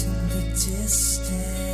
In the distance.